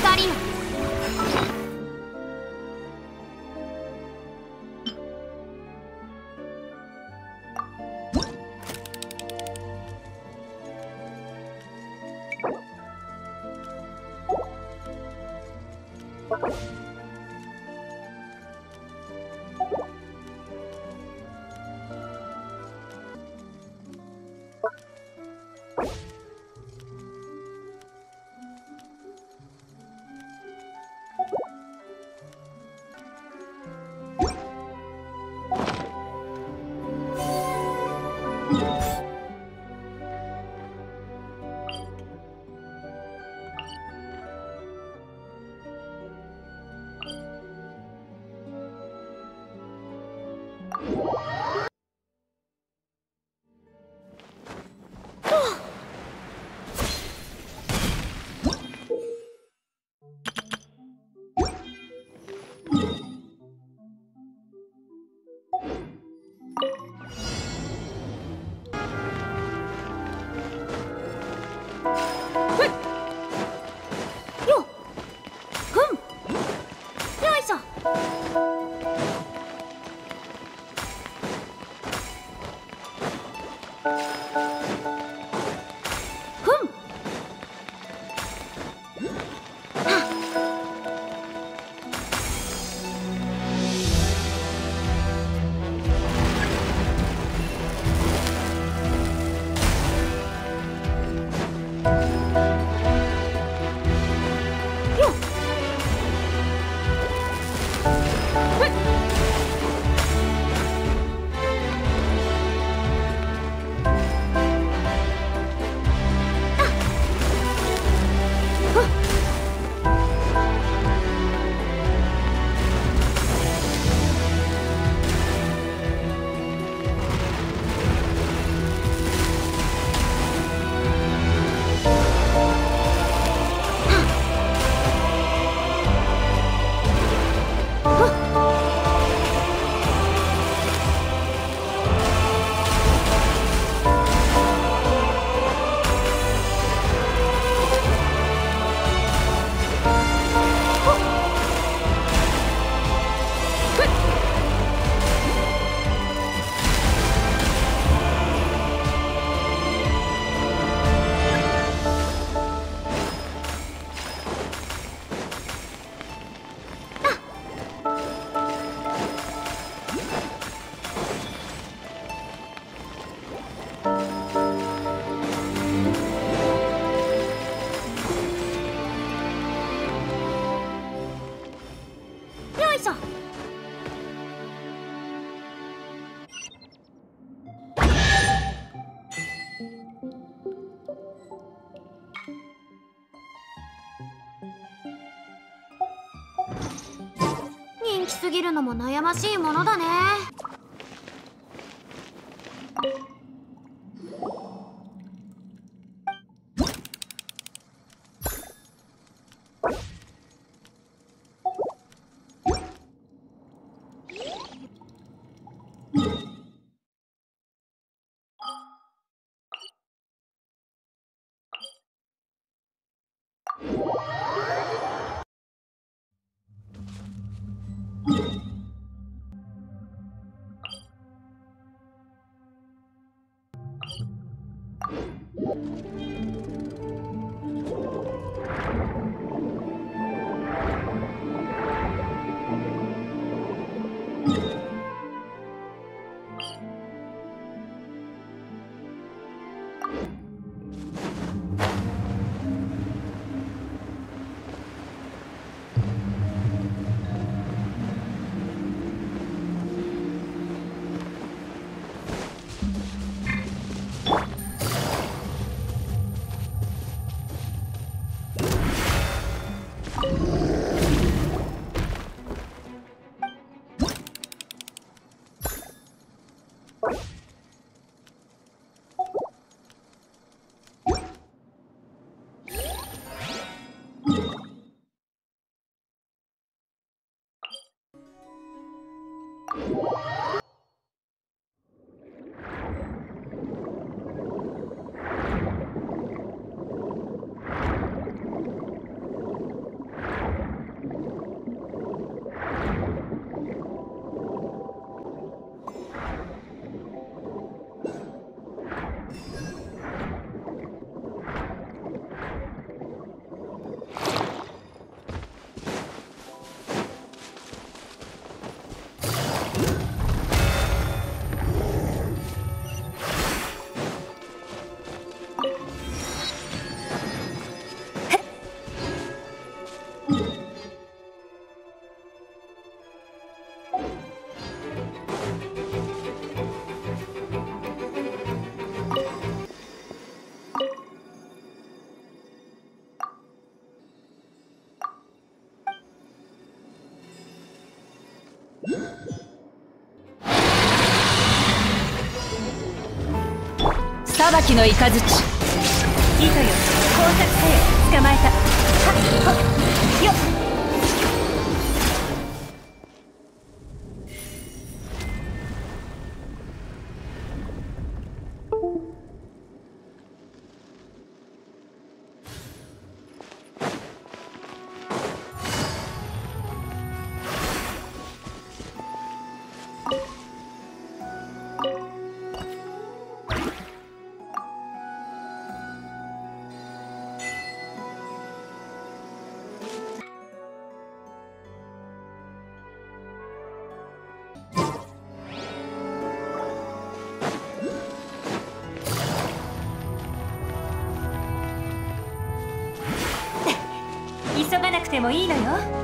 光よよいしょ人気すぎるのも悩ましいものだね。you 裁きの雷。糸よ工作せよ。捕まえたはっよっくてもいいのよう。